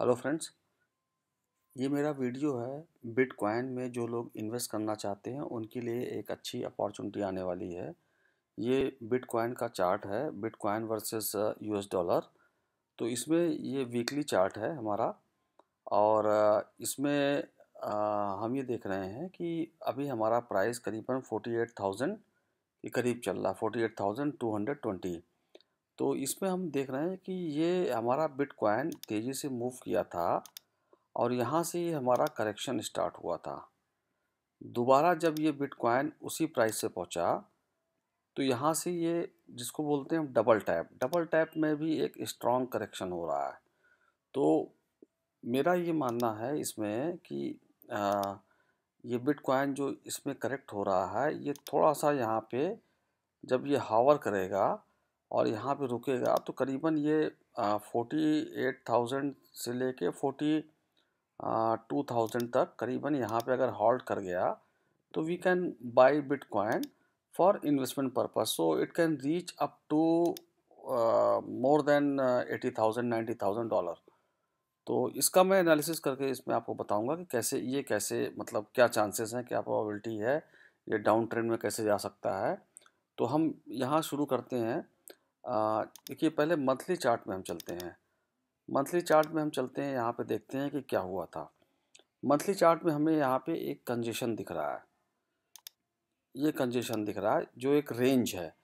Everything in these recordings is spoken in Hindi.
हेलो फ्रेंड्स, ये मेरा वीडियो है बिटकॉइन में जो लोग इन्वेस्ट करना चाहते हैं, उनके लिए एक अच्छी अपॉर्चुनिटी आने वाली है। ये बिटकॉइन का चार्ट है, बिटकॉइन वर्सेस यूएस डॉलर। तो इसमें ये वीकली चार्ट है हमारा और इसमें हम ये देख रहे हैं कि अभी हमारा प्राइस करीबन फोर्टी एट थाउज़ेंड के करीब चल रहा, forty eight thousand two hundred twenty. तो इसमें हम देख रहे हैं कि ये हमारा बिटकॉइन तेज़ी से मूव किया था और यहाँ से ये हमारा करेक्शन स्टार्ट हुआ था। दोबारा जब ये बिटकॉइन उसी प्राइस से पहुँचा तो यहाँ से ये जिसको बोलते हैं डबल टैप डबल टैप में भी एक स्ट्रॉन्ग करेक्शन हो रहा है। तो मेरा ये मानना है इसमें कि आ, ये बिटकॉइन जो इसमें करेक्ट हो रहा है ये थोड़ा सा यहाँ पे जब ये हावर करेगा और यहाँ पे रुकेगा तो करीबन ये फोर्टी एट थाउज़ेंड से लेके फोर्टी टू थाउज़ेंड तक करीबन यहाँ पे अगर हॉल्ट कर गया तो we can buy bitcoin for investment purpose so it can reach up to more than eighty thousand ninety thousand dollar तो इसका मैं एनालिसिस करके इसमें आपको बताऊँगा कि कैसे, ये कैसे मतलब क्या चांसेस हैं, क्या प्रोबेबिलिटी है, ये डाउन ट्रेंड में कैसे जा सकता है। तो हम यहाँ शुरू करते हैं। देखिए, पहले मंथली चार्ट में हम चलते हैं। मंथली चार्ट में हम चलते हैं, यहाँ पे देखते हैं कि क्या हुआ था। मंथली चार्ट में हमें यहाँ पे एक कंजेशन दिख रहा है। ये कंजेशन दिख रहा है, जो एक रेंज है।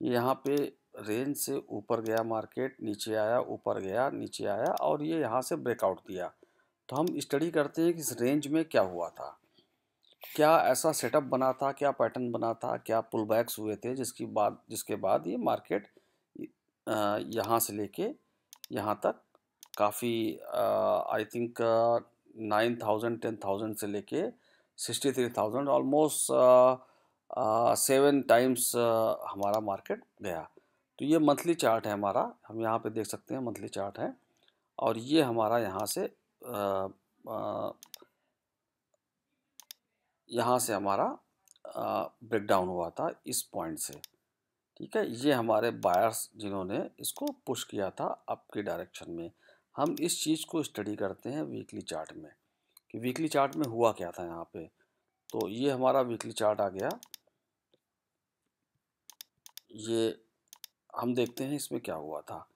यहाँ पे रेंज से ऊपर गया मार्केट नीचे आया, ऊपर गया, नीचे आया और ये यहाँ से ब्रेकआउट दिया। तो हम स्टडी करते हैं कि इस रेंज में क्या हुआ था। क्या ऐसा सेटअप बना था, क्या पैटर्न बना था, क्या पुल बैक्स हुए थे जिसकी बाद, जिसके बाद ये मार्केट यहाँ से लेके यहाँ तक काफ़ी I think nine thousand ten thousand से लेके sixty three thousand almost seven times हमारा मार्केट गया। तो ये मंथली चार्ट है हमारा। हम यहाँ पे देख सकते हैं मंथली चार्ट है और ये हमारा यहाँ से यहाँ से हमारा ब्रेकडाउन हुआ था इस पॉइंट से। ठीक है, ये हमारे बायर्स जिन्होंने इसको पुश किया था अप की डायरेक्शन में। हम इस चीज़ को स्टडी करते हैं वीकली चार्ट में कि वीकली चार्ट में हुआ क्या था यहाँ पे। तो ये हमारा वीकली चार्ट आ गया। ये हम देखते हैं इसमें क्या हुआ था।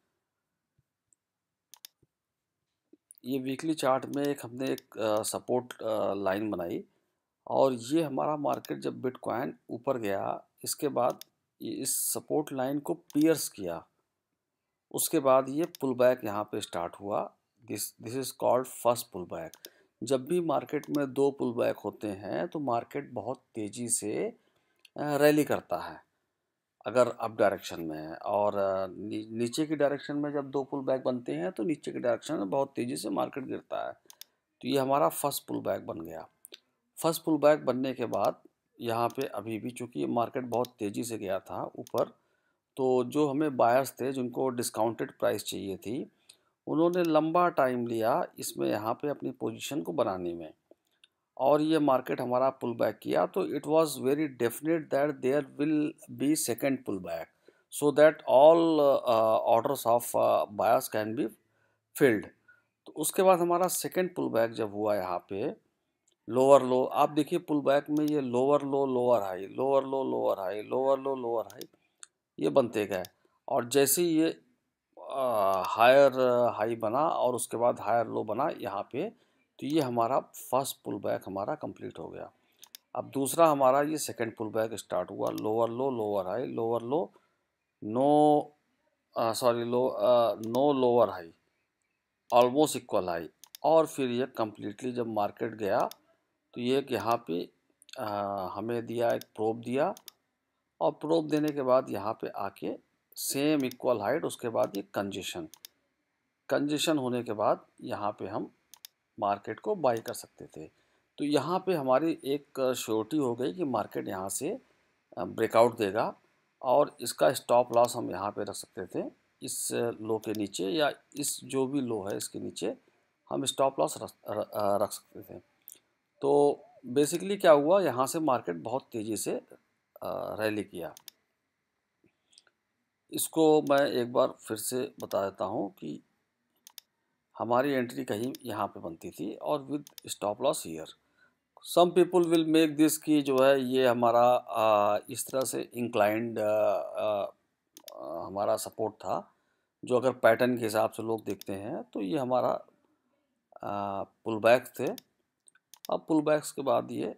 ये वीकली चार्ट में एक हमने एक सपोर्ट लाइन बनाई और ये हमारा मार्केट जब बिटकॉइन ऊपर गया, इसके बाद इस सपोर्ट लाइन को पियर्स किया। उसके बाद ये पुल बैक यहाँ पर स्टार्ट हुआ। This this is called first pull back जब भी मार्केट में दो पुल बैक होते हैं तो मार्केट बहुत तेज़ी से रैली करता है। अगर अप डायरेक्शन में है और नीचे की डायरेक्शन में जब दो पुल बैक बनते हैं तो नीचे की डायरेक्शन में बहुत तेज़ी से मार्केट गिरता है। तो ये हमारा फ़र्स्ट पुल बैक बन गया। फ़र्स्ट पुल बैक बनने के बाद यहाँ पे अभी भी, चूँकि मार्केट बहुत तेज़ी से गया था ऊपर तो जो हमें बायर्स थे, जिनको डिस्काउंटेड प्राइस चाहिए थी, उन्होंने लंबा टाइम लिया इसमें यहाँ पे अपनी पोजीशन को बनाने में। और ये मार्केट हमारा पुल बैक किया तो it was very definite that there will be second pull back so that all orders of buyers can be filled तो उसके बाद हमारा सेकंड पुल बैक जब हुआ यहाँ पे लोअर लो, आप देखिए पुल बैक में ये lower low lower high lower low lower high lower low lower high ये बनते गए। और जैसे ये हायर हाई बना और उसके बाद हायर लो बना यहाँ पे तो ये हमारा फ़र्स्ट पुल बैक हमारा कंप्लीट हो गया। अब दूसरा हमारा ये सेकंड पुल बैक स्टार्ट हुआ lower low lower high lower low no sorry low no lower high almost equal high और फिर ये कम्प्लीटली जब मार्केट गया तो ये कि यहाँ पे आ, हमें दिया एक प्रोब दिया और प्रोब देने के बाद यहाँ पे आके सेम इक्वल हाइट उसके बाद ये कंजेशन कंजेशन होने के बाद यहाँ पे हम मार्केट को बाई कर सकते थे। तो यहाँ पे हमारी एक श्योरिटी हो गई कि मार्केट यहाँ से ब्रेकआउट देगा और इसका स्टॉप लॉस हम यहाँ पे रख सकते थे। इस लो के नीचे या इस जो भी लो है इसके नीचे हम स्टॉप लॉस रख, सकते थे। तो बेसिकली क्या हुआ, यहाँ से मार्केट बहुत तेज़ी से रैली किया। इसको मैं एक बार फिर से बता देता हूँ कि हमारी एंट्री कहीं यहाँ पे बनती थी और with stop loss here some people will make this की जो है ये हमारा इस तरह से इंक्लाइंड हमारा सपोर्ट था, जो अगर पैटर्न के हिसाब से लोग देखते हैं तो ये हमारा पुल बैक थे। अब पुल बैक्स के बाद ये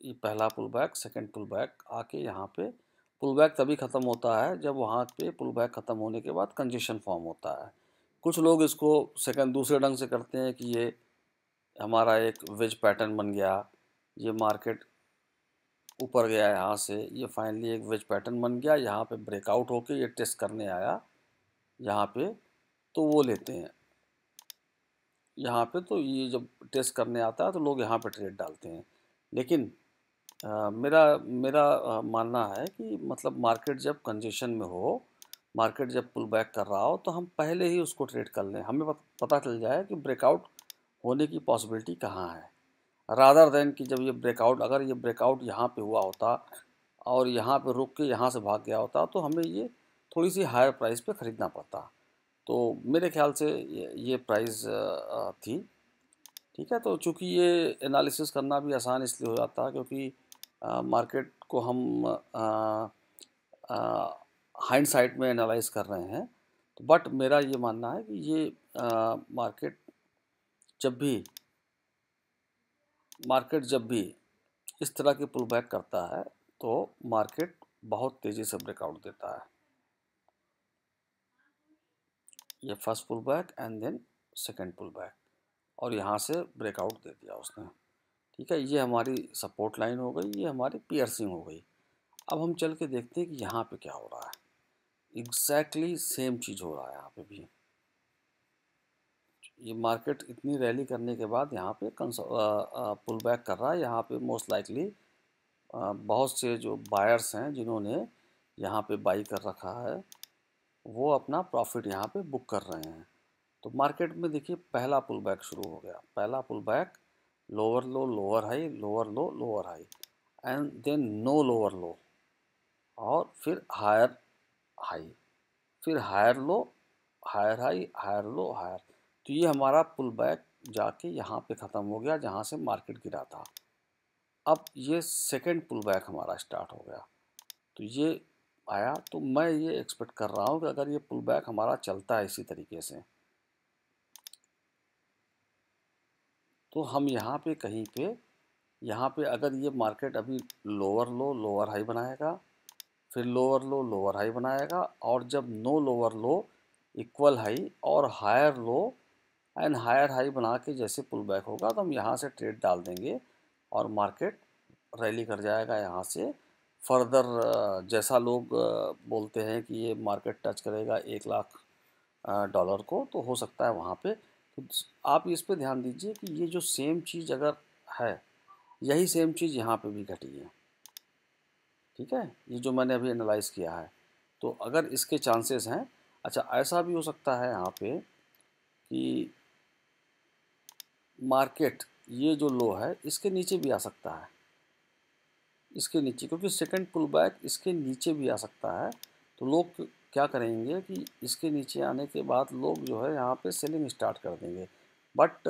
ये पहला pull back second pull back आके यहाँ पे पुल बैक तभी ख़त्म होता है जब वहाँ पे पुल बैक ख़त्म होने के बाद कंजेशन फॉर्म होता है। कुछ लोग इसको सेकंड दूसरे ढंग से करते हैं कि ये हमारा एक वेज पैटर्न बन गया, ये मार्केट ऊपर गया यहाँ से, ये फाइनली एक वेज पैटर्न बन गया, यहाँ पे ब्रेकआउट होके ये टेस्ट करने आया, यहाँ पे तो वो लेते हैं। यहाँ पे तो ये जब टेस्ट करने आता है तो लोग यहाँ पे ट्रेड डालते हैं। लेकिन आ, मेरा मेरा आ, मानना है कि मतलब मार्केट जब कंजेशन में हो मार्केट जब पुल बैक कर रहा हो तो हम पहले ही उसको ट्रेड कर लें। हमें पता चल जाए कि ब्रेकआउट होने की पॉसिबिलिटी कहाँ है। रादर देन कि जब ये ब्रेकआउट अगर ये ब्रेकआउट यहाँ पे हुआ होता और यहाँ पे रुक के यहाँ से भाग गया होता तो हमें ये थोड़ी सी हायर प्राइस पे ख़रीदना पड़ता। तो मेरे ख्याल से ये, प्राइस थी। ठीक है तो चूँकि ये एनालिसिस करना भी आसान इसलिए हो जाता है क्योंकि मार्केट को हम हाइंड साइड में एनालाइज कर रहे हैं। तो बट मेरा ये मानना है कि ये मार्केट जब भी मार्केट जब भी इस तरह की पुल बैक करता है तो मार्केट बहुत तेज़ी से ब्रेकआउट देता है। ये first pull back and then second pull back और यहाँ से ब्रेकआउट दे दिया उसने। ठीक है, ये हमारी सपोर्ट लाइन हो गई, ये हमारी पियर्सिंग हो गई। अब हम चल के देखते हैं कि यहाँ पे क्या हो रहा है। एग्जैक्टली exactly सेम चीज़ हो रहा है यहाँ पे भी। ये मार्केट इतनी रैली करने के बाद यहाँ पे पुल बैक कर रहा है। यहाँ पे मोस्ट लाइकली बहुत से जो बायर्स हैं, जिन्होंने यहाँ पे बाई कर रखा है वो अपना प्रॉफिट यहाँ पे बुक कर रहे हैं। तो मार्केट में देखिए, पहला पुल बैक शुरू हो गया। पहला pull back lower low, lower high, lower low, lower high, and then no lower low, और फिर हायर हाई, फिर higher low, higher high, higher low, higher. तो ये हमारा पुल बैक जाके यहाँ पे ख़त्म हो गया, जहाँ से मार्केट गिरा था। अब ये सेकेंड पुल बैक हमारा स्टार्ट हो गया। तो ये आया तो मैं ये एक्सपेक्ट कर रहा हूँ कि अगर ये पुल बैक हमारा चलता है इसी तरीके से तो हम यहाँ पे कहीं पे, यहाँ पे अगर ये मार्केट अभी लोअर लो लोअर हाई बनाएगा, फिर लोअर लो लोअर हाई बनाएगा, और जब no lower low equal high और higher low and higher high बना के जैसे पुल बैक होगा तो हम यहाँ से ट्रेड डाल देंगे और मार्केट रैली कर जाएगा यहाँ से। फर्दर जैसा लोग बोलते हैं कि ये मार्केट टच करेगा एक लाख डॉलर को तो हो सकता है वहाँ पे। तो आप इस पे ध्यान दीजिए कि ये जो सेम चीज़ अगर है, यही सेम चीज़ यहाँ पे भी घटी है। ठीक है? ये जो मैंने अभी एनालाइज किया है। तो अगर इसके चांसेस हैं अच्छा ऐसा भी हो सकता है यहाँ पे कि मार्केट, ये जो लो है, इसके नीचे भी आ सकता है। इसके नीचे, क्योंकि सेकंड पुल बैक इसके नीचे भी आ सकता है। तो लोग क्या करेंगे कि इसके नीचे आने के बाद लोग जो है यहाँ पे सेलिंग स्टार्ट कर देंगे। बट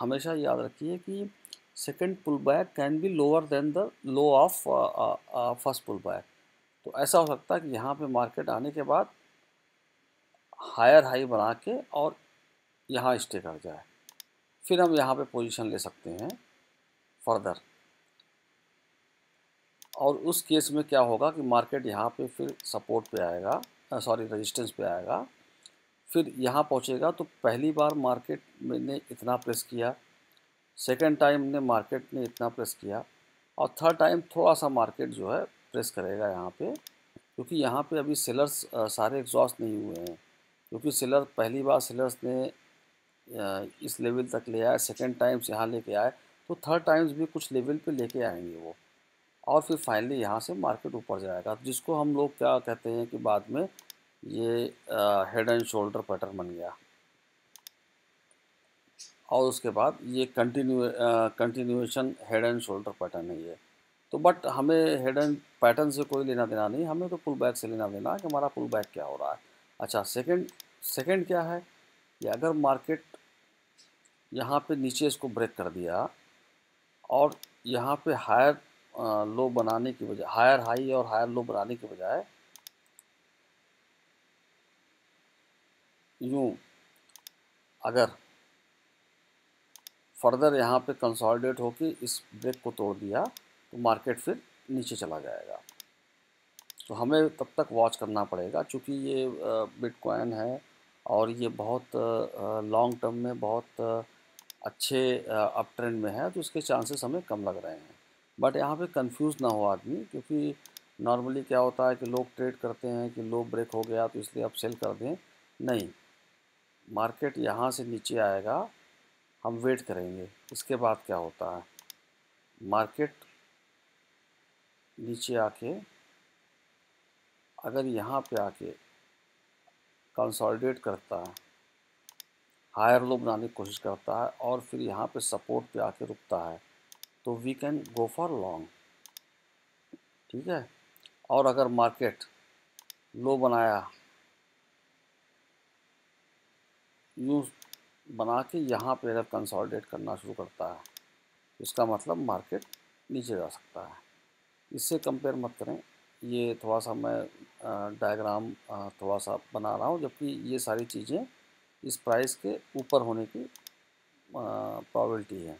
हमेशा याद रखिए कि second pull back can be lower than the low of first pull back तो ऐसा हो सकता है कि यहाँ पे मार्केट आने के बाद हायर हाई बना के और यहाँ स्टे कर जाए। फिर हम यहाँ पे पोजीशन ले सकते हैं फर्दर और उस केस में क्या होगा कि मार्केट यहाँ पे फिर सपोर्ट पे आएगा सॉरी रेजिस्टेंस पे आएगा। फिर यहाँ पहुँचेगा तो पहली बार मार्केट ने इतना प्रेस किया सेकेंड टाइम ने मार्केट ने इतना प्रेस किया और थर्ड टाइम थोड़ा सा मार्केट जो है प्रेस करेगा यहाँ पे, क्योंकि यहाँ पे अभी सेलर्स सारे एग्जॉस्ट नहीं हुए हैं, क्योंकि सेलर पहली बार सेलर्स ने इस लेवल तक ले आए सेकेंड टाइम्स यहाँ लेके आए तो थर्ड टाइम्स भी कुछ लेवल पे लेके आएँगे वो। और फिर फाइनली यहाँ से मार्केट ऊपर जाएगा। जिसको हम लोग क्या कहते हैं कि बाद में ये हेड एंड शोल्डर पैटर्न बन गया। और उसके बाद ये continue continuation head and shoulder pattern है ये। तो बट हमें हेड एंड पैटर्न से कोई लेना देना नहीं, हमें तो पुल बैक से लेना देना है कि हमारा पुल बैक क्या हो रहा है। अच्छा सेकंड सेकंड क्या है? कि अगर मार्केट यहाँ पे नीचे इसको ब्रेक कर दिया और यहाँ पे हायर लो बनाने की बजाय, हायर हाई और हायर लो बनाने के बजाय यूँ अगर फर्दर यहाँ पे कंसोलिडेट होकर इस ब्रेक को तोड़ दिया तो मार्केट फिर नीचे चला जाएगा। तो हमें तब तक वॉच करना पड़ेगा क्योंकि ये बिटकॉइन है और ये बहुत लॉन्ग टर्म में बहुत अच्छे अप ट्रेंड में है तो इसके चांसेस हमें कम लग रहे हैं। बट यहाँ पे कंफ्यूज ना हो आदमी, क्योंकि नॉर्मली क्या होता है कि लोग ट्रेड करते हैं कि लो ब्रेक हो गया तो इसलिए आप सेल कर दें। नहीं मार्केट यहाँ से नीचे आएगा, हम वेट करेंगे इसके बाद क्या होता है? मार्केट नीचे आके, अगर यहाँ पे आके कंसोलिडेट करता है हायर लो बनाने की कोशिश करता है, और फिर यहाँ पे सपोर्ट पे आके रुकता है तो we can go for long ठीक है? और अगर मार्केट लो बनाया यूँ बना के यहाँ पे अगर कंसोलिडेट करना शुरू करता है, इसका मतलब मार्केट नीचे जा सकता है। इससे कंपेयर मत करें। ये थोड़ा सा मैं डायग्राम थोड़ा सा बना रहा हूँ, जबकि ये सारी चीज़ें इस प्राइस के ऊपर होने की प्रॉबिलिटी है।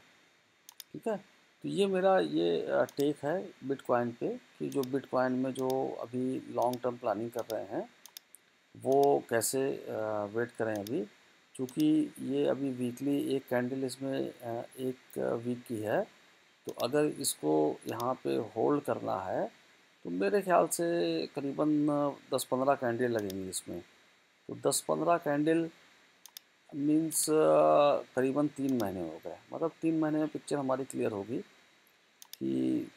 ठीक है? तो ये मेरा ये टेक है बिटकॉइन पे कि जो बिटकॉइन में जो अभी लॉन्ग टर्म प्लानिंग कर रहे हैं, वो कैसे वेट करें अभी? क्योंकि ये अभी वीकली एक कैंडल इसमें एक वीक की है तो अगर इसको यहाँ पे होल्ड करना है तो मेरे ख्याल से करीबन दस पंद्रह कैंडल लगेंगी इसमें। तो दस पंद्रह कैंडल मीन्स करीबन तीन महीने हो गए। मतलब तीन महीने में पिक्चर हमारी क्लियर होगी। कि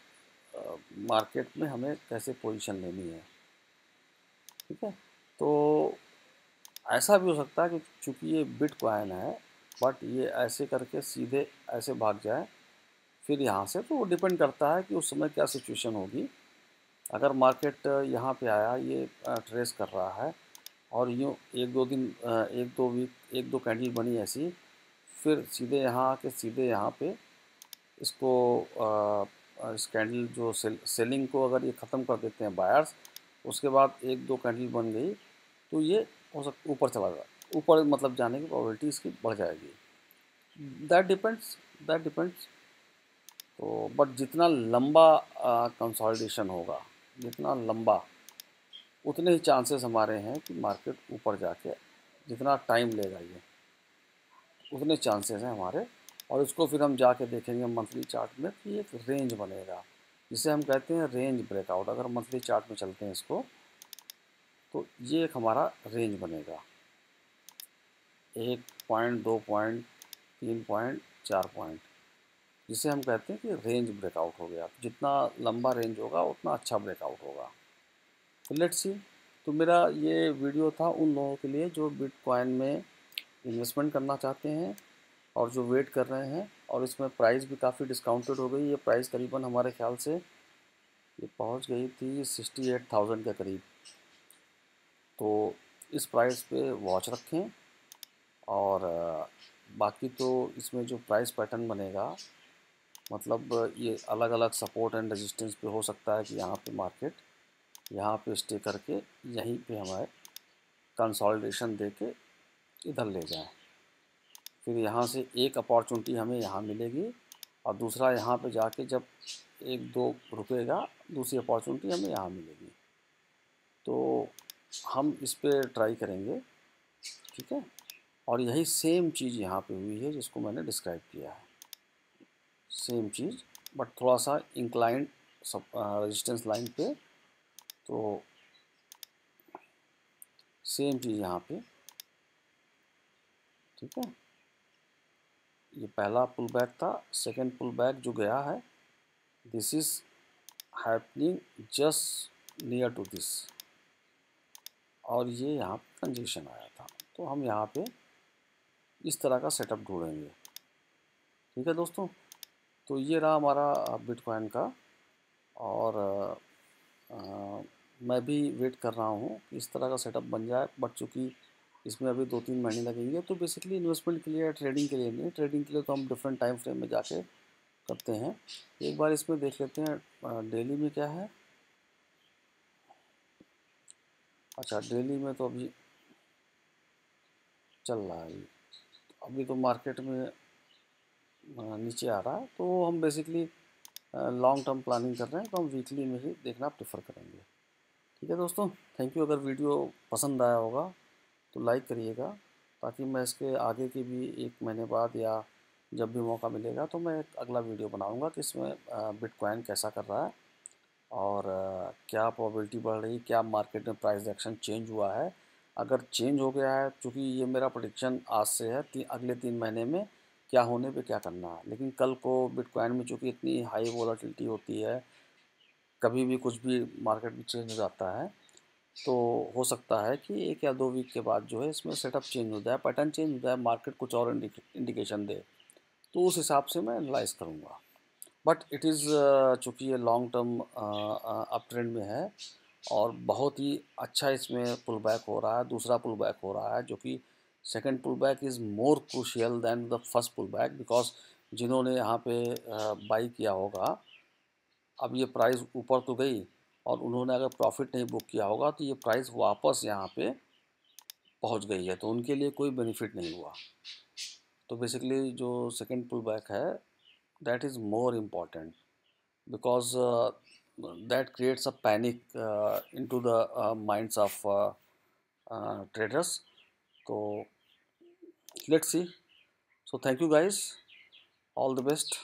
मार्केट में हमें कैसे पोजीशन लेनी है। ठीक है? तो ऐसा भी हो सकता है कि चूँकि ये बिट कॉइन है, बट ये ऐसे करके सीधे ऐसे भाग जाए, फिर यहाँ से तो वो डिपेंड करता है कि उस समय क्या सिचुएशन होगी। अगर मार्केट यहाँ पे आया, ये ट्रेस कर रहा है और यूँ एक दो दिन एक दो वीक, एक दो कैंडल बनी ऐसी, फिर सीधे यहाँ आके सीधे यहाँ पे इसको इस कैंडल जो सेल, सेलिंग को अगर ये ख़त्म कर देते हैं बायर्स उसके बाद एक दो कैंडल बन गई तो ये हो सकता ऊपर चला जाए ऊपर मतलब जाने की प्रोबेबिलिटी इसकी बढ़ जाएगी। दैट डिपेंड्स दैट डिपेंड्स तो बट जितना लंबा कंसोलिडेशन होगा जितना लंबा उतने ही चांसेस हमारे हैं कि मार्केट ऊपर जाके जितना टाइम लेगा ये उतने चांसेस हैं हमारे और इसको फिर हम जाके देखेंगे मंथली चार्ट में कि एक रेंज बनेगा, जिसे हम कहते हैं रेंज ब्रेकआउट अगर मंथली चार्ट में चलते हैं इसको तो ये एक हमारा रेंज बनेगा। एक पॉइंट दो पॉइंट तीन पॉइंट चार पॉइंट जिसे हम कहते हैं कि रेंज ब्रेकआउट हो गया। जितना लंबा रेंज होगा, उतना अच्छा ब्रेकआउट होगा। तो लेट्स सी तो मेरा ये वीडियो था उन लोगों के लिए जो बिटकॉइन में इन्वेस्टमेंट करना चाहते हैं। और जो वेट कर रहे हैं, और इसमें प्राइस भी काफ़ी डिस्काउंटेड हो गई। ये प्राइस करीबन हमारे ख्याल से, ये पहुँच गई थी सिक्सटी एट थाउज़ेंड के करीब। तो इस प्राइस पे वॉच रखें। और, बाकी तो इसमें जो प्राइस पैटर्न बनेगा मतलब ये अलग अलग सपोर्ट एंड रेजिस्टेंस पे हो सकता है कि यहाँ पे मार्केट यहाँ पे स्टे करके, यहीं पे हमारे कंसोलिडेशन दे के इधर ले जाए। फिर यहाँ से एक अपॉर्चुनिटी हमें यहाँ मिलेगी और दूसरा यहाँ पे जाके जब एक दो रुकेगा, दूसरी अपॉर्चुनिटी हमें यहाँ मिलेगी। तो हम इस पर ट्राई करेंगे, ठीक है? और यही सेम चीज़ यहाँ पे हुई है जिसको मैंने डिस्क्राइब किया है। सेम चीज़, बट थोड़ा सा इंक्लाइंड सब रेजिस्टेंस लाइन पे तो सेम चीज़ यहाँ पे, ठीक है? ये पहला पुल बैक था। सेकेंड पुल बैक जो गया है this is happening just near to this और ये यहाँ कंजेशन आया था। तो हम यहाँ पे इस तरह का सेटअप ढूंढेंगे। ठीक है दोस्तों? तो ये रहा हमारा बिटकॉइन का। और आ, मैं भी वेट कर रहा हूँ कि इस तरह का सेटअप बन जाए। बट चूँकि इसमें अभी दो तीन महीने लगेंगे। तो बेसिकली इन्वेस्टमेंट के लिए ट्रेडिंग के लिए नहीं ट्रेडिंग के लिए तो हम डिफरेंट टाइम फ्रेम में जाके करते हैं। एक बार इसमें देख लेते हैं डेली में क्या है? अच्छा डेली में तो अभी चल रहा है। अभी तो मार्केट में नीचे आ रहा है। तो हम बेसिकली लॉन्ग टर्म प्लानिंग कर रहे हैं। तो हम वीकली में ही देखना प्रेफर करेंगे। ठीक है दोस्तों थैंक यू अगर वीडियो पसंद आया होगा तो लाइक करिएगा ताकि मैं इसके आगे की भी एक महीने बाद या जब भी मौका मिलेगा तो मैं एक अगला वीडियो बनाऊँगा कि इसमें बिटकॉइन कैसा कर रहा है और क्या प्रोबेबिलिटी बढ़ रही क्या मार्केट में प्राइस एक्शन चेंज हुआ है। अगर चेंज हो गया है चूँकि ये मेरा प्रोडिक्शन आज से है ती, अगले तीन महीने में क्या होने पे क्या करना है। लेकिन कल को बिटकॉइन में चूँकि इतनी हाई वॉलेटिलिटी होती है कभी भी कुछ भी मार्केट में चेंज हो जाता है तो हो सकता है कि एक या दो वीक के बाद जो है इसमें सेटअप चेंज हो जाए पैटर्न चेंज हो जाए मार्केट कुछ और इंडिकेशन दे तो उस हिसाब से मैं एनालाइज करूँगा। बट इट इज़ चूँकि ये लॉन्ग टर्म अप ट्रेंड में है और बहुत ही अच्छा इसमें पुल बैक हो रहा है, दूसरा पुल बैक हो रहा है, जो कि second pull back is more crucial than the first pull back because जिन्होंने यहाँ पे बाई किया होगा, अब ये प्राइस ऊपर तो गई और उन्होंने अगर प्रॉफिट नहीं बुक किया होगा तो ये प्राइस वापस यहाँ पे पहुँच गई है। तो उनके लिए कोई बेनिफिट नहीं हुआ। तो बेसिकली जो सेकेंड पुल बैक है that is more important because that creates a panic in to the uh, of traders तो let's see. So thank you guys. All the best.